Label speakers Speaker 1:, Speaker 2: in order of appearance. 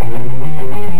Speaker 1: Yeah.